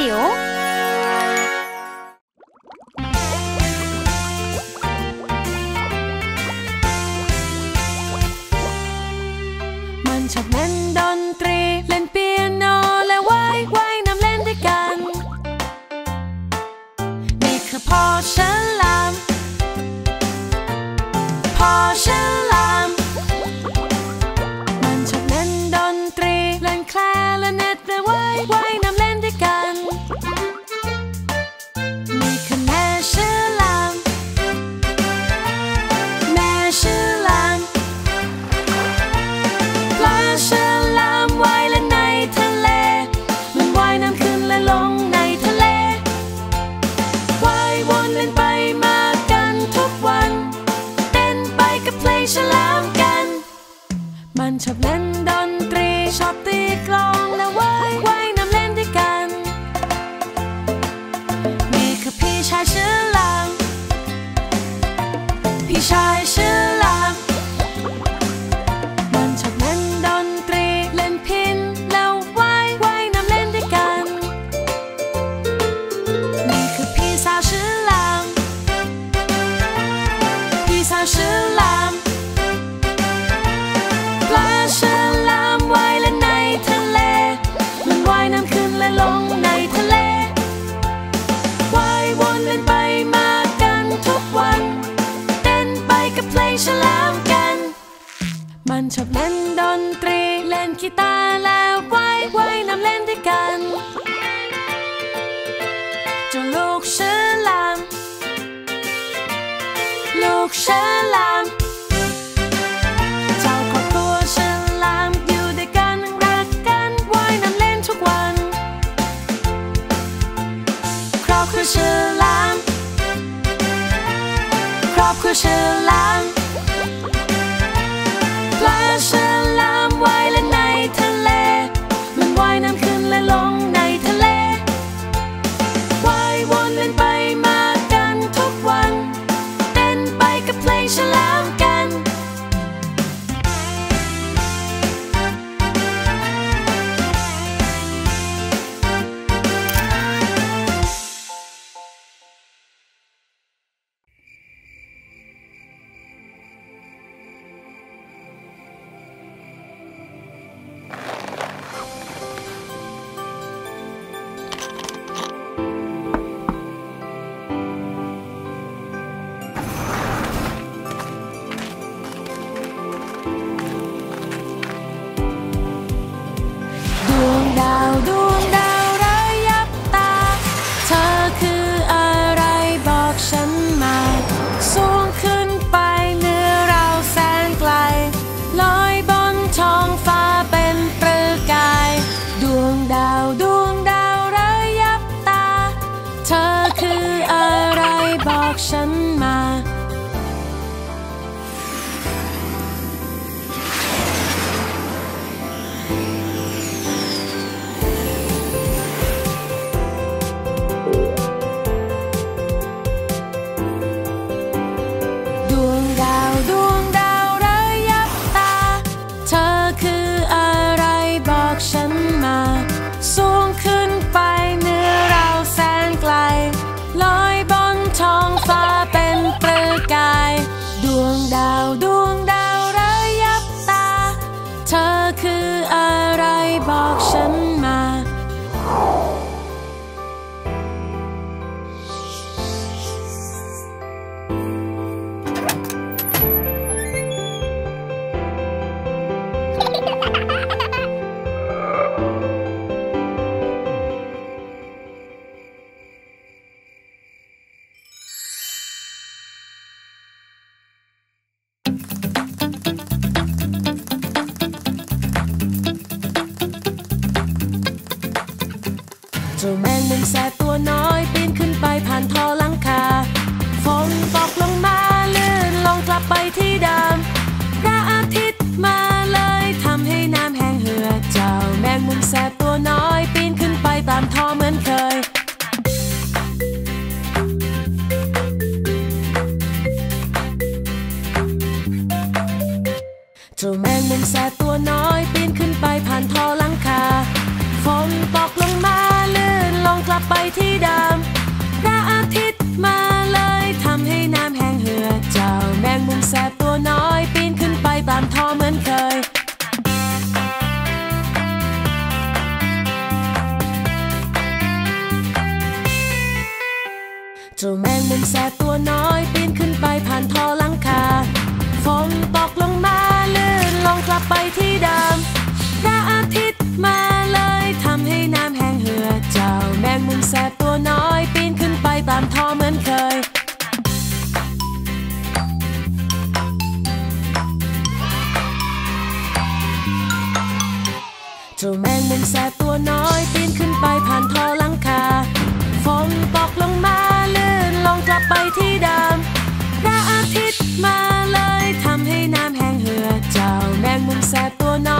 จิ๋ว Mannschaft, Mannschaft. ชอบเล่นดนตรี เล่นกีตาร์แล้วไว้ไว้น้ำเล่นด้วยกันเจ้าลูกฉลาม ลูกฉลามคือฉลามครอบครัวฉลามาวดวงดาวระยับตา เธอคืออะไรบอกฉันมา 到 จ้าแมงมุมแสบตัวน้อยปีนขึ้นไปผ่านทอหลังคาฝนตกลงมาเลื่อนลงกลับไปที่เดิมพระอาทิตย์มาเลยทำให้น้ำแห้งเหือดเจ้าแมงมุมแสบตัวน้อยปีนขึ้นไปตามทอเหมือนเคยจ้าแมงมุมแสบตัวน้อยปีนขึ้นไปผ่านทอหลังคาฝนตกลงมา ไปที่เดิมพระอาทิตย์มาเลยทำให้น้ำแห้งเหือดเจ้าแมงมุมแสบตัวน้อยปีนขึ้นไปตามท่อเหมือนเคยเจ้าแมงมุมแสบตัวน้อยปีนขึ้นไปผ่านท่อหลังคาฝนตกลงมาลื่นลงกลับไปที่เดิมพระอาทิตย์มาเลยทำให้น้ำ แมงมุมแสบตัวน้อยปีนขึ้นไปผ่านท่อหลังคาฝนตกลงมาลื่นลงกลับไปที่เดิมพระอาทิตย์มาเลยทำให้น้ำแห้งเหือดเจ้าแมงมุมแสบตัวน้อย